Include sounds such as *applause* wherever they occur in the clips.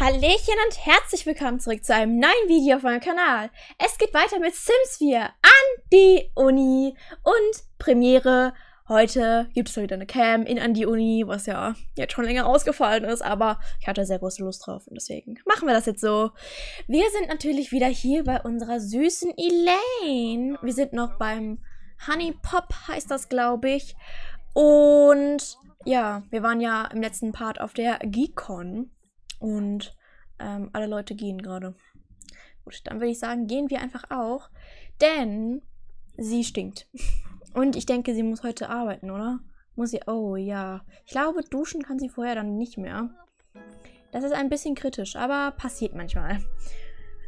Hallöchen und herzlich willkommen zurück zu einem neuen Video auf meinem Kanal. Es geht weiter mit Sims 4 an die Uni und Premiere. Heute gibt es wieder eine Cam in an die Uni, was ja jetzt schon länger ausgefallen ist, aber ich hatte sehr große Lust drauf und deswegen machen wir das jetzt so. Wir sind natürlich wieder hier bei unserer süßen Elaine. Wir sind noch beim Honey Pop, heißt das, glaube ich. Und ja, wir waren ja im letzten Part auf der Geekon. Und ähm, alle Leute gehen gerade. Gut, dann würde ich sagen, gehen wir einfach auch. Denn sie stinkt. *laughs* Und ich denke, sie muss heute arbeiten, oder? Muss sie. Oh ja. Ich glaube, duschen kann sie vorher dann nicht mehr. Das ist ein bisschen kritisch, aber passiert manchmal.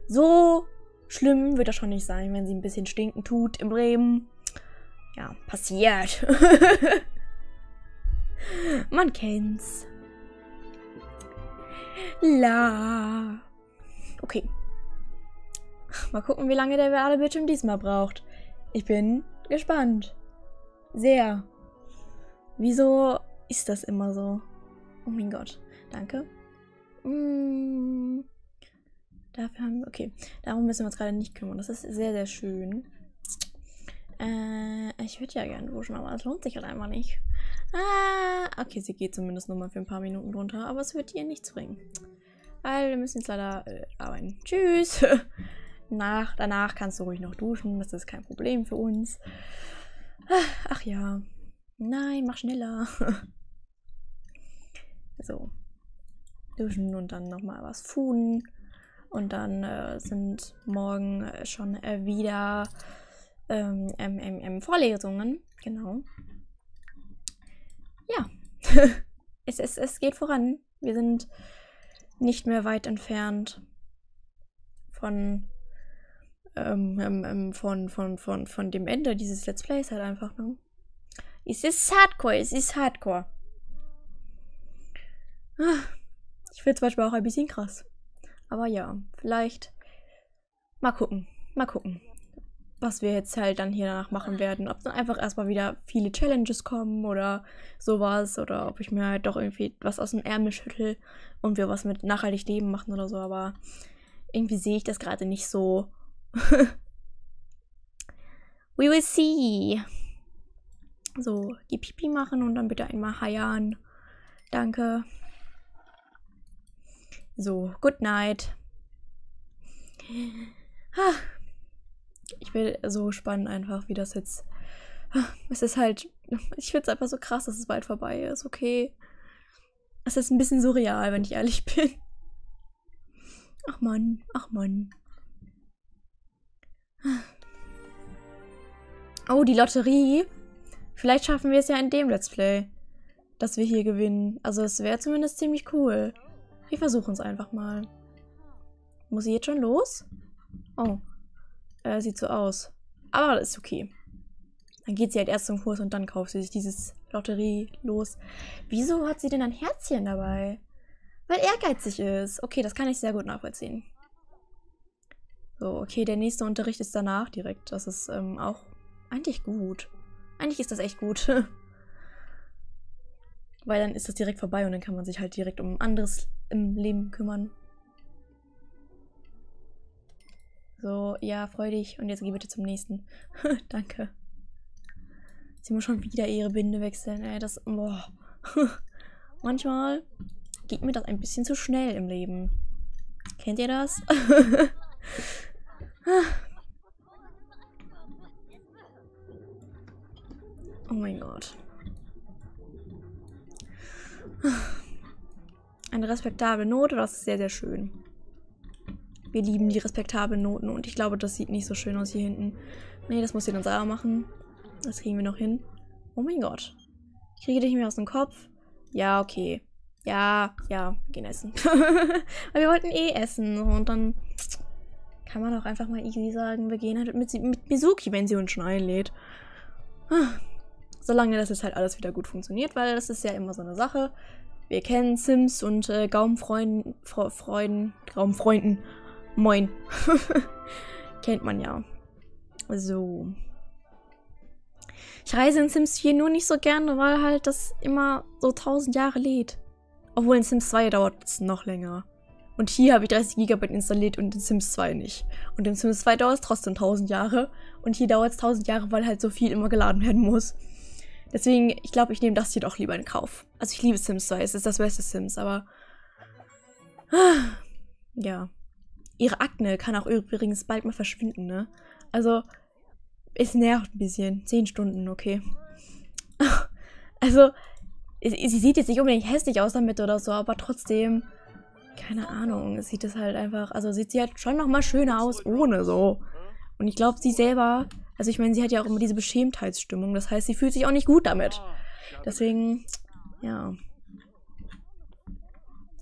So schlimm wird das schon nicht sein, wenn sie ein bisschen stinken tut im Leben. Ja, passiert. *laughs* Man kennt's. La. Okay. Mal gucken, wie lange der Ladebildschirm diesmal braucht. Ich bin gespannt. Sehr. Wieso ist das immer so? Oh mein Gott. Danke. Mm. Dafür haben wir. Okay. Darum müssen wir uns gerade nicht kümmern. Das ist sehr, sehr schön. Äh, ich würde ja gerne duschen, aber es lohnt sich halt einfach nicht. Ah, okay, sie geht zumindest nochmal für ein paar Minuten runter, aber es wird ihr nichts bringen. Weil wir müssen jetzt leider äh, arbeiten. Tschüss! *laughs* Nach, danach kannst du ruhig noch duschen, das ist kein Problem für uns. Ach ja. Nein, mach schneller. *laughs* so. Duschen und dann nochmal was fuden. Und dann äh, sind morgen äh, schon äh, wieder ähm, ähm, ähm, Vorlesungen. Genau. Ja. *laughs* es, es, es geht voran. Wir sind nicht mehr weit entfernt von, ähm, ähm, ähm, von, von, von, von dem Ende dieses Let's Plays halt einfach, ne? Es ist Hardcore, es ist Hardcore. Ich finde zum Beispiel auch ein bisschen krass. Aber ja, vielleicht mal gucken. Mal gucken was wir jetzt halt dann hier danach machen werden. Ob dann einfach erstmal wieder viele Challenges kommen oder sowas. Oder ob ich mir halt doch irgendwie was aus dem Ärmel schüttel und wir was mit nachhaltig Leben machen oder so. Aber irgendwie sehe ich das gerade nicht so. *laughs* We will see. So, die Pipi machen und dann bitte einmal heiern. Danke. So, good night. Ah ich will so spannend einfach, wie das jetzt. *laughs* Es ist halt. Ich finde es einfach so krass, dass es bald vorbei ist, okay. Es ist ein bisschen surreal, wenn ich ehrlich *laughs* bin. Ach Mann, ach Mann. Oh, die Lotterie. Vielleicht schaffen wir es ja in dem Let's Play, dass wir hier gewinnen. Also es wäre zumindest ziemlich cool. Wir versuchen es einfach mal. Muss ich jetzt schon los? Oh. Äh, sieht so aus. Aber das ist okay. Dann geht sie halt erst zum Kurs und dann kauft sie sich dieses Lotterie los. Wieso hat sie denn ein Herzchen dabei? Weil ehrgeizig ist. Okay, das kann ich sehr gut nachvollziehen. So, okay, der nächste Unterricht ist danach direkt. Das ist ähm, auch eigentlich gut. Eigentlich ist das echt gut. *laughs* Weil dann ist das direkt vorbei und dann kann man sich halt direkt um anderes im Leben kümmern. So, ja, freu dich. Und jetzt geh bitte zum nächsten. *laughs* Danke. Sie muss schon wieder ihre Binde wechseln, ey. Das, boah. *laughs* Manchmal geht mir das ein bisschen zu schnell im Leben. Kennt ihr das? *laughs* oh mein Gott. Eine respektable Note, das ist sehr, sehr schön. Wir lieben die respektablen Noten und ich glaube, das sieht nicht so schön aus hier hinten. Nee, das muss sie dann selber machen. Das kriegen wir noch hin. Oh mein Gott. Ich kriege dich mehr aus dem Kopf. Ja, okay. Ja, ja, gehen essen. *laughs* Weil wir wollten eh essen und dann kann man auch einfach mal easy sagen, wir gehen halt mit, mit Mizuki, wenn sie uns schon einlädt. Solange das jetzt halt alles wieder gut funktioniert, weil das ist ja immer so eine Sache. Wir kennen Sims und äh, Gaumenfreuden, Freuden, Gaumenfreunden Moin. *laughs* Kennt man ja. So. Ich reise in Sims 4 nur nicht so gerne, weil halt das immer so tausend Jahre lädt. Obwohl in Sims 2 dauert es noch länger. Und hier habe ich 30 GB installiert und in Sims 2 nicht. Und in Sims 2 dauert es trotzdem 1000 Jahre. Und hier dauert es 1000 Jahre, weil halt so viel immer geladen werden muss. Deswegen, ich glaube, ich nehme das hier doch lieber in Kauf. Also ich liebe Sims 2, es ist das beste Sims, aber... *sighs* Ja. Ihre Akne kann auch übrigens bald mal verschwinden, ne? Also, es nervt ein bisschen. Zehn Stunden, okay. *laughs* also, sie sieht jetzt nicht unbedingt hässlich aus damit oder so, aber trotzdem, keine Ahnung, sieht es halt einfach, also sieht sie halt schon nochmal schöner aus ohne so. Und ich glaube, sie selber, also ich meine, sie hat ja auch immer diese Beschämtheitsstimmung, das heißt, sie fühlt sich auch nicht gut damit. Deswegen, ja.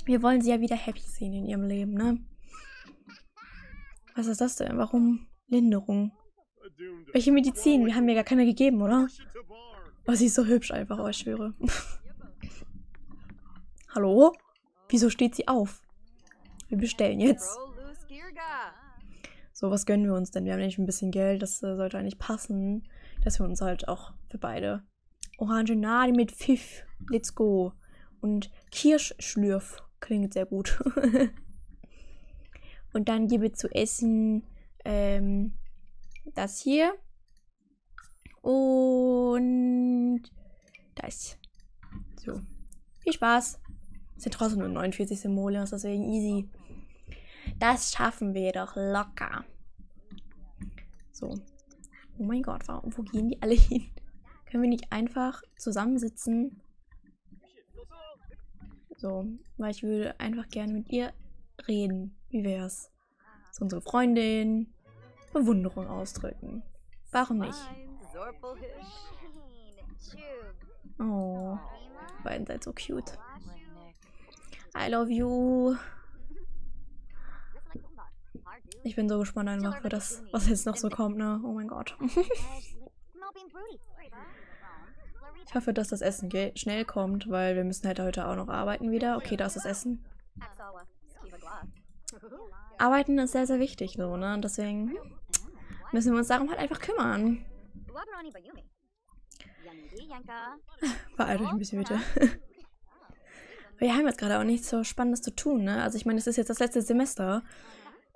Wir wollen sie ja wieder happy sehen in ihrem Leben, ne? Was ist das denn? Warum Linderung? Welche Medizin? Wir haben mir gar keine gegeben, oder? Oh, sie ist so hübsch einfach, oh, ich schwöre. *laughs* Hallo? Wieso steht sie auf? Wir bestellen jetzt. So, was gönnen wir uns denn? Wir haben nämlich ein bisschen Geld. Das äh, sollte eigentlich passen. Dass wir uns halt auch für beide Orangenade mit Pfiff. Let's go. Und Kirschschlürf. Klingt sehr gut. *laughs* Und dann gebe zu essen ähm, das hier. Und das. So. Viel Spaß. Sind trotzdem nur 49 Symbole, deswegen easy. Das schaffen wir doch locker. So. Oh mein Gott, warum, wo gehen die alle hin? Können wir nicht einfach zusammensitzen? So, weil ich würde einfach gerne mit ihr reden. Wie wär's? So unsere Freundin Bewunderung ausdrücken. Warum nicht? Oh, beiden seid so cute. I love you. Ich bin so gespannt einfach für das, was jetzt noch so kommt, ne? Oh mein Gott. *laughs* ich hoffe, dass das Essen schnell kommt, weil wir müssen halt heute auch noch arbeiten wieder. Okay, da ist das Essen. Arbeiten ist sehr, sehr wichtig, so, ne? Deswegen müssen wir uns darum halt einfach kümmern. *laughs* Beeilt euch ein bisschen bitte. *laughs* Wir haben jetzt gerade auch nichts so Spannendes zu tun, ne? Also ich meine, es ist jetzt das letzte Semester.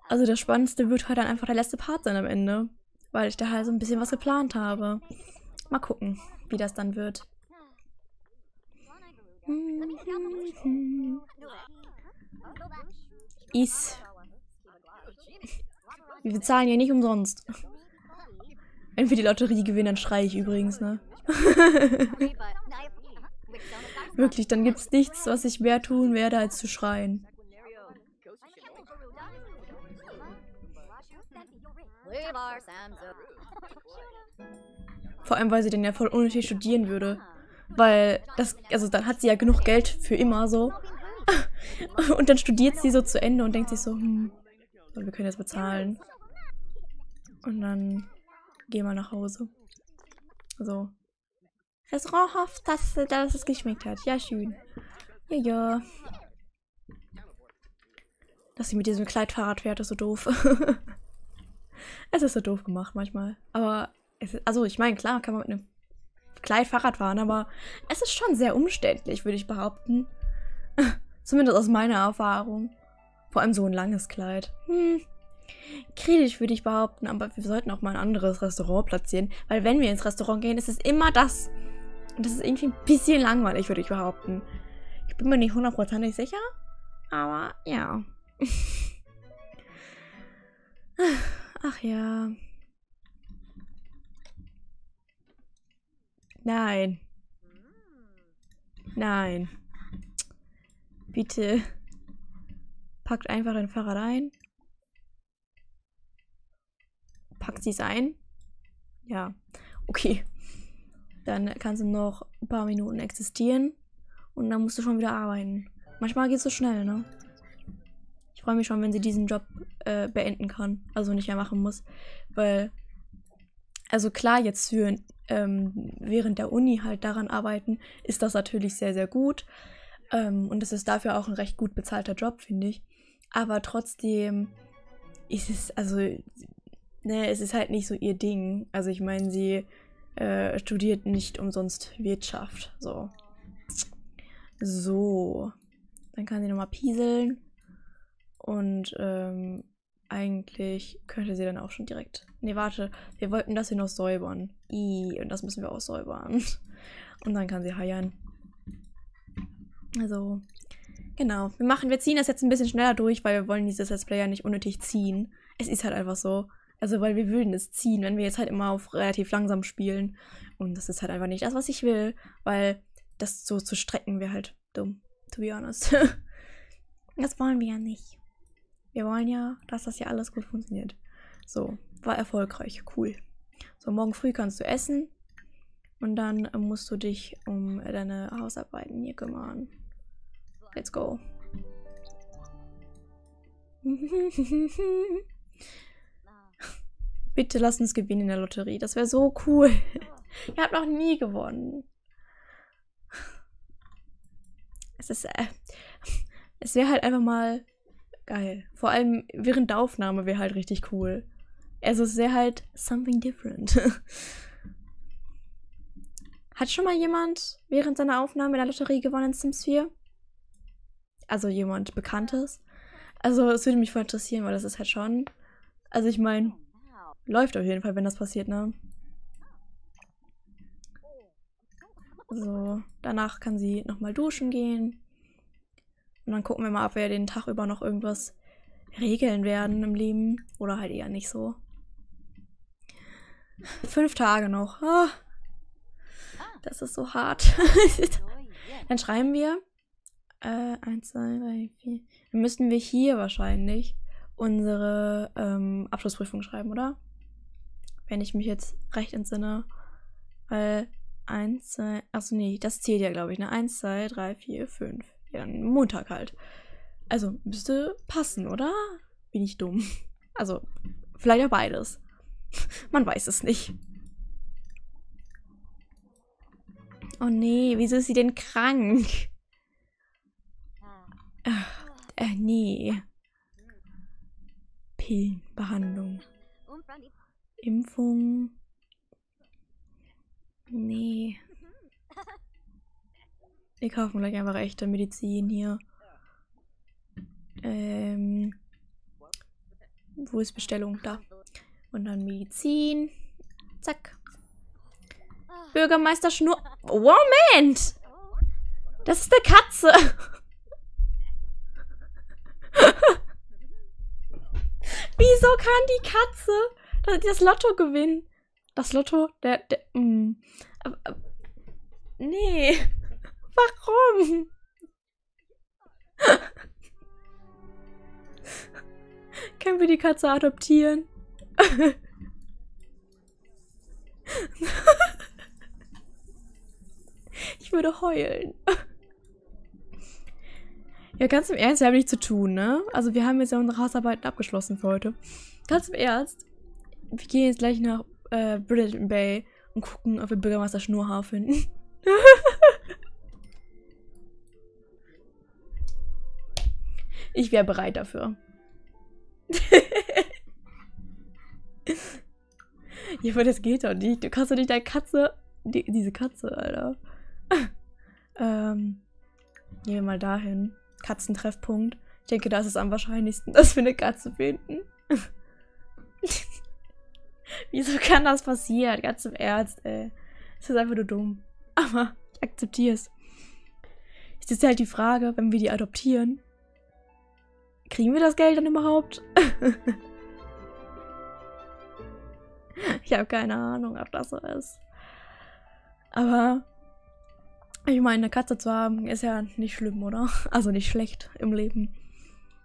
Also das Spannendste wird halt dann einfach der letzte Part sein am Ende. Weil ich da halt so ein bisschen was geplant habe. Mal gucken, wie das dann wird. Is. Wir bezahlen ja nicht umsonst. Wenn wir die Lotterie gewinnen, dann schreie ich übrigens, ne? *laughs* Wirklich, dann gibt's nichts, was ich mehr tun werde, als zu schreien. Vor allem, weil sie dann ja voll unnötig studieren würde. Weil das, also dann hat sie ja genug Geld für immer so. Und dann studiert sie so zu Ende und denkt sich so, hm, wir können jetzt bezahlen. Und dann gehen wir nach Hause. So. Restaurant hofft, dass, dass es geschmeckt hat. Ja, schön. Ja, ja. Dass sie mit diesem Kleidfahrrad fährt, ist so doof. *laughs* es ist so doof gemacht manchmal. Aber, ist, also ich meine, klar kann man mit einem Kleidfahrrad fahren, aber es ist schon sehr umständlich, würde ich behaupten. *laughs* Zumindest aus meiner Erfahrung. Vor allem so ein langes Kleid. Hm. Kritisch würde ich behaupten, aber wir sollten auch mal ein anderes Restaurant platzieren. Weil wenn wir ins Restaurant gehen, ist es immer das. Und das ist irgendwie ein bisschen langweilig, würde ich behaupten. Ich bin mir nicht hundertprozentig sicher, aber ja. *laughs* Ach ja. Nein. Nein. Bitte. Packt einfach dein Fahrrad ein. Packt sie es ein. Ja. Okay. Dann kannst du noch ein paar Minuten existieren. Und dann musst du schon wieder arbeiten. Manchmal geht es so schnell, ne? Ich freue mich schon, wenn sie diesen Job äh, beenden kann. Also nicht mehr machen muss. Weil, also klar, jetzt für ähm, während der Uni halt daran arbeiten, ist das natürlich sehr, sehr gut. Ähm, und es ist dafür auch ein recht gut bezahlter Job, finde ich. Aber trotzdem ist es, also, ne, es ist halt nicht so ihr Ding. Also ich meine, sie äh, studiert nicht umsonst Wirtschaft. So. So. Dann kann sie nochmal pieseln. Und ähm, eigentlich könnte sie dann auch schon direkt. Nee, warte, wir wollten das hier noch säubern. I, und das müssen wir auch säubern. *laughs* Und dann kann sie heiern. Also, genau. Wir machen, wir ziehen das jetzt ein bisschen schneller durch, weil wir wollen dieses Let's Play ja nicht unnötig ziehen. Es ist halt einfach so. Also, weil wir würden es ziehen, wenn wir jetzt halt immer auf relativ langsam spielen. Und das ist halt einfach nicht das, was ich will, weil das so zu strecken wäre halt dumm, to be honest. *laughs* das wollen wir ja nicht. Wir wollen ja, dass das ja alles gut funktioniert. So, war erfolgreich, cool. So, morgen früh kannst du essen und dann musst du dich um deine Hausarbeiten hier kümmern. Let's go. *laughs* Bitte lass uns gewinnen in der Lotterie. Das wäre so cool. *laughs* Ihr habt noch nie gewonnen. Es ist. Äh, es wäre halt einfach mal geil. Vor allem während der Aufnahme wäre halt richtig cool. Also es wäre halt something different. *laughs* Hat schon mal jemand während seiner Aufnahme in der Lotterie gewonnen in Sims 4? Also jemand Bekanntes? Also es würde mich voll interessieren, weil das ist halt schon. Also ich meine, läuft auf jeden Fall, wenn das passiert, ne? So, danach kann sie nochmal duschen gehen. Und dann gucken wir mal, ob wir den Tag über noch irgendwas regeln werden im Leben. Oder halt eher nicht so. Fünf Tage noch. Oh, das ist so hart. *laughs* dann schreiben wir. Äh, eins, zwei, drei, vier. Dann müssten wir hier wahrscheinlich unsere ähm, Abschlussprüfung schreiben, oder? Wenn ich mich jetzt recht entsinne. Weil 1, 2, achso, nee, das zählt ja, glaube ich, ne? 1, 2, 3, 4, 5. Ja, dann Montag halt. Also, müsste passen, oder? Bin ich dumm? *laughs* Also, vielleicht ja beides. *laughs* Man weiß es nicht. Oh nee, wieso ist sie denn krank? Ach, äh, nee. Pillenbehandlung. Impfung. Nee. Wir kaufen gleich einfach echte Medizin hier. Ähm. Wo ist Bestellung? Da. Und dann Medizin. Zack. Bürgermeister Schnur. Moment! Das ist eine Katze. Wieso kann die Katze das Lotto gewinnen? Das Lotto, der, der, mm. Nee. *laughs* Warum? *laughs* Können wir die Katze adoptieren? *laughs* ich würde heulen. Ja, ganz im Ernst, wir haben nichts zu tun, ne? Also wir haben jetzt ja unsere Hausarbeiten abgeschlossen für heute. Ganz im Ernst. Wir gehen jetzt gleich nach äh, Brilliant Bay und gucken, ob wir Bürgermeister Schnurhaar finden. *laughs* ich wäre bereit dafür. *laughs* ja, aber das geht doch nicht. Du kannst doch nicht deine Katze. Die, diese Katze, Alter. *laughs* ähm. Gehen wir mal dahin. Katzentreffpunkt. Ich denke, das ist am wahrscheinlichsten, *laughs* dass wir eine Katze finden. *laughs* Wieso kann das passieren? Ganz im Ernst, ey. Das ist einfach nur dumm. *laughs* Aber ich akzeptiere es. Jetzt ist halt die Frage, wenn wir die adoptieren, kriegen wir das Geld dann überhaupt? ich habe keine Ahnung, ob das so ist. Aber ich meine, eine Katze zu haben, ist ja nicht schlimm, oder? *laughs* Also nicht schlecht im Leben.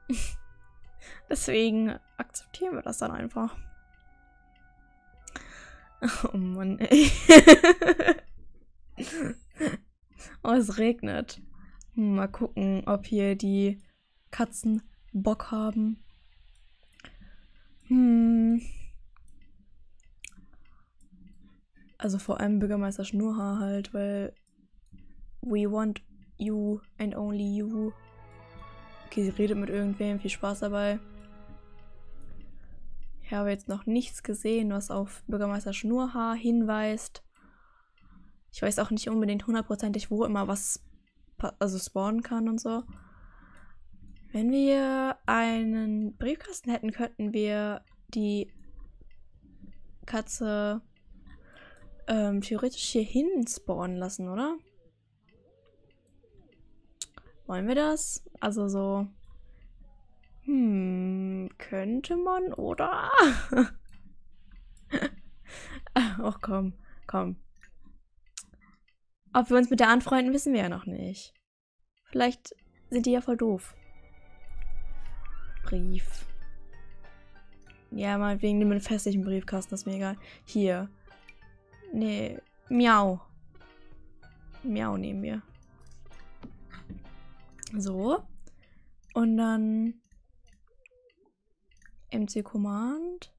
*laughs* Deswegen akzeptieren wir das dann einfach. *laughs* Oh Mann, ey. oh, es regnet. Mal gucken, ob hier die Katzen Bock haben. Hm. Also vor allem Bürgermeister Schnurhaar halt, weil we want you and only you. Okay, sie redet mit irgendwem, viel Spaß dabei. Ich habe jetzt noch nichts gesehen, was auf Bürgermeister Schnurhaar hinweist. Ich weiß auch nicht unbedingt hundertprozentig, wo immer was also spawnen kann und so. Wenn wir einen Briefkasten hätten, könnten wir die Katze ähm, theoretisch hier hin spawnen lassen, oder? Wollen wir das? Also so. Hm, könnte man, oder? *laughs* Ach komm, komm. Ob wir uns mit der anfreunden, wissen wir ja noch nicht. Vielleicht sind die ja voll doof. Brief. Ja, nehmen wir einen festlichen Briefkasten, ist mir egal. Hier. Nee, Miau. Miau nehmen wir. So. Und dann MC Command.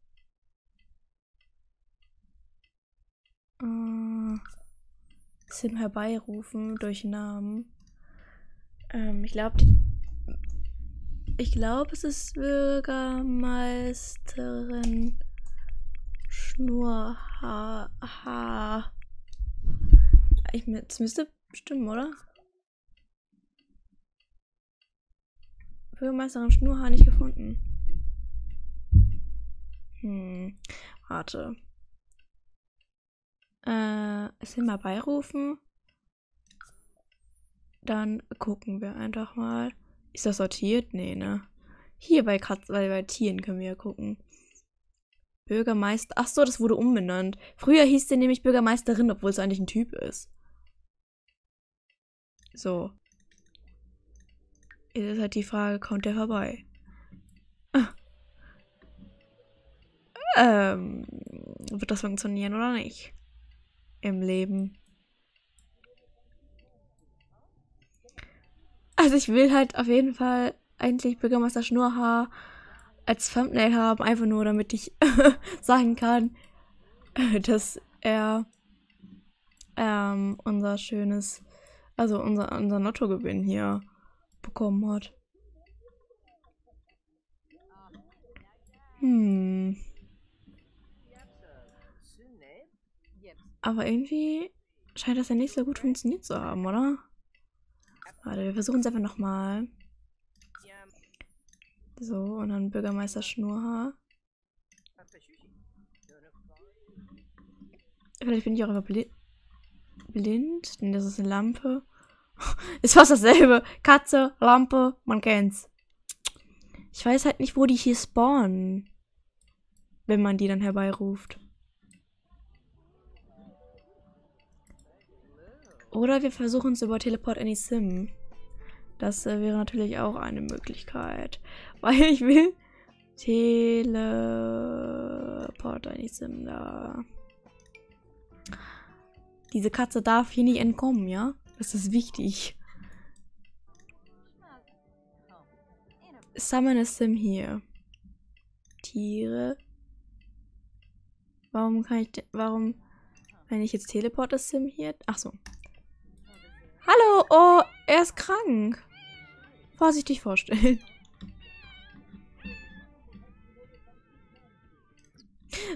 Äh, Sim herbeirufen durch Namen. Ähm, ich glaube, ich glaube, es ist Bürgermeisterin Schnurhaar. Ich, das müsste stimmen, oder? Bürgermeisterin Schnurhaar nicht gefunden. Hm, warte. Äh, es mal beirufen. Dann gucken wir einfach mal. Ist das sortiert? Nee, ne? Hier bei Katzen, bei, bei Tieren können wir ja gucken. Bürgermeister. Ach so, das wurde umbenannt. Früher hieß der nämlich Bürgermeisterin, obwohl es eigentlich ein Typ ist. So. Jetzt ist halt die Frage, kommt der vorbei? *laughs* Ähm, wird das funktionieren oder nicht? Im Leben. Also ich will halt auf jeden Fall eigentlich Bürgermeister Schnurhaar als Thumbnail haben, einfach nur damit ich *laughs* sagen kann, *laughs* dass er ähm, unser schönes, also unser, unser Lottogewinn hier bekommen hat. Hm. Aber irgendwie scheint das ja nicht so gut funktioniert zu haben, oder? Warte, wir versuchen es einfach nochmal. So, und dann Bürgermeister Schnurhaar. Vielleicht bin ich auch bli blind. Denn das ist eine Lampe. *laughs* ist fast dasselbe. Katze, Lampe, man kennt's. Ich weiß halt nicht, wo die hier spawnen. Wenn man die dann herbeiruft. Oder wir versuchen es über Teleport die Sim. Das äh, wäre natürlich auch eine Möglichkeit. *laughs* Weil ich will Teleport die Sim da. Diese Katze darf hier nicht entkommen, ja? Das ist wichtig. Summon a Sim hier. Tiere. Warum kann ich, warum, wenn ich jetzt Teleport das Sim hier? Ach so. Hallo, oh, er ist krank. Vorsichtig vorstellen.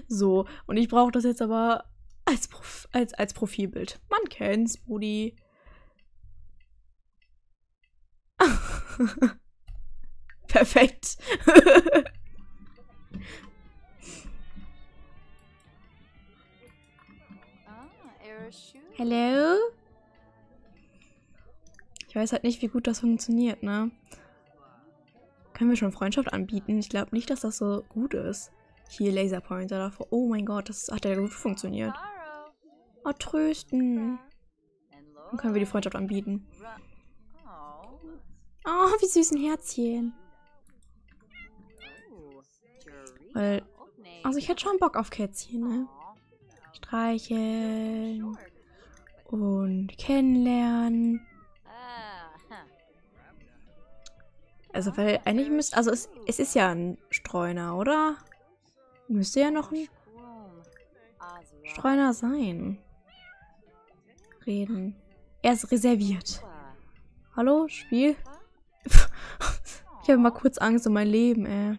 So, und ich brauche das jetzt aber als, Prof als, als Profilbild. Man kennt's, Brudi. *laughs* Perfekt. Hello? weiß halt nicht, wie gut das funktioniert, ne? Können wir schon Freundschaft anbieten? Ich glaube nicht, dass das so gut ist. Hier Laserpointer davor. Oh mein Gott, das hat ja gut funktioniert. Oh, trösten. Dann können wir die Freundschaft anbieten. Oh, wie süß ein Herzchen. Weil, also ich hätte schon Bock auf Kätzchen, ne? Streicheln und kennenlernen. Also, weil eigentlich müsste, also es, es ist ja ein Streuner, oder? Müsste ja noch ein Streuner sein. Reden. Er ist reserviert. Hallo, Spiel? Ich habe mal kurz Angst um mein Leben, ey.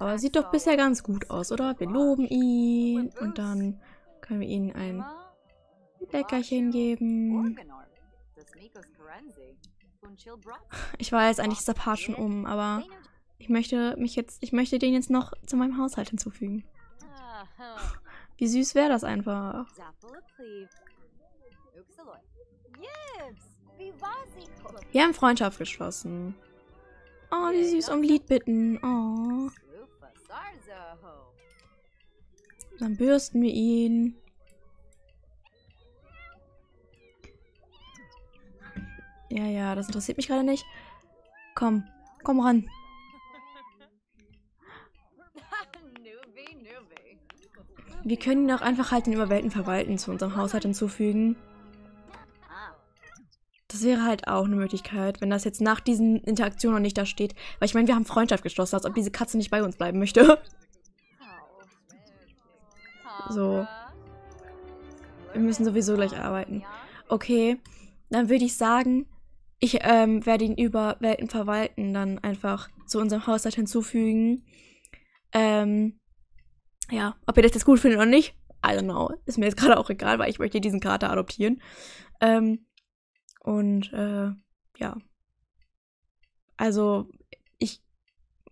Aber sieht doch bisher ganz gut aus, oder? Wir loben ihn und dann können wir ihm ein Leckerchen geben. Ich weiß, eigentlich ist der Part schon um, aber ich möchte mich jetzt, ich möchte den jetzt noch zu meinem Haushalt hinzufügen. Wie süß wäre das einfach. Wir haben Freundschaft geschlossen. Oh, wie süß um Lied bitten. Oh. Dann bürsten wir ihn. Ja, ja, das interessiert mich gerade nicht. Komm, komm ran. *laughs* Wir können ihn auch einfach halt den Überwelten verwalten zu unserem Haushalt hinzufügen. Das wäre halt auch eine Möglichkeit, wenn das jetzt nach diesen Interaktionen noch nicht da steht. Weil ich meine, wir haben Freundschaft geschlossen, als ob diese Katze nicht bei uns bleiben möchte. *laughs* So. Wir müssen sowieso gleich arbeiten. Okay, dann würde ich sagen, ich ähm, werde ihn über Welten verwalten dann einfach zu unserem Haushalt hinzufügen. Ähm, ja, ob ihr das jetzt gut findet oder nicht, I don't know. Ist mir jetzt gerade auch egal, weil ich möchte diesen Kater adoptieren. Ähm, und äh, ja. Also ich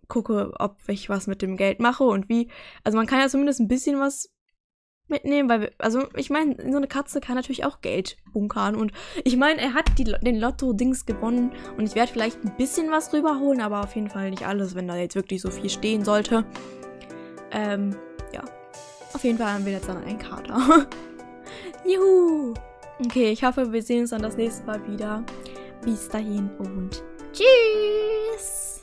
gucke, ob ich was mit dem Geld mache und wie. Also man kann ja zumindest ein bisschen was mitnehmen, weil, wir, also ich meine, so eine Katze kann natürlich auch Geld bunkern und ich meine, er hat die, den Lotto-Dings gewonnen und ich werde vielleicht ein bisschen was rüberholen, aber auf jeden Fall nicht alles, wenn da jetzt wirklich so viel stehen sollte. Ähm, ja. Auf jeden Fall haben wir jetzt dann einen Kater. *laughs* Juhu! Okay, ich hoffe, wir sehen uns dann das nächste Mal wieder. Bis dahin und tschüss!